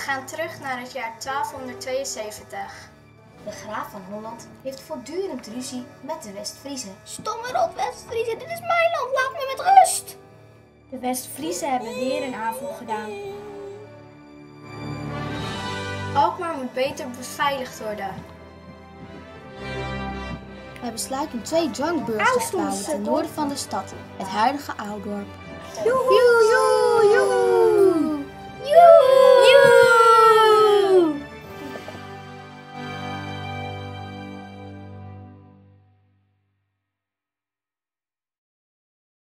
We gaan terug naar het jaar 1272. De graaf van Holland heeft voortdurend ruzie met de West-Friezen. Stom Westfriezen, West-Friezen. Dit is mijn land. Laat me met rust. De West-Friezen hebben weer een aanval gedaan. Alkmaar moet beter beveiligd worden. Wij besluiten twee drunkbursts te bouwen ten noorden van de stad, het huidige Oudorp. Joehoe!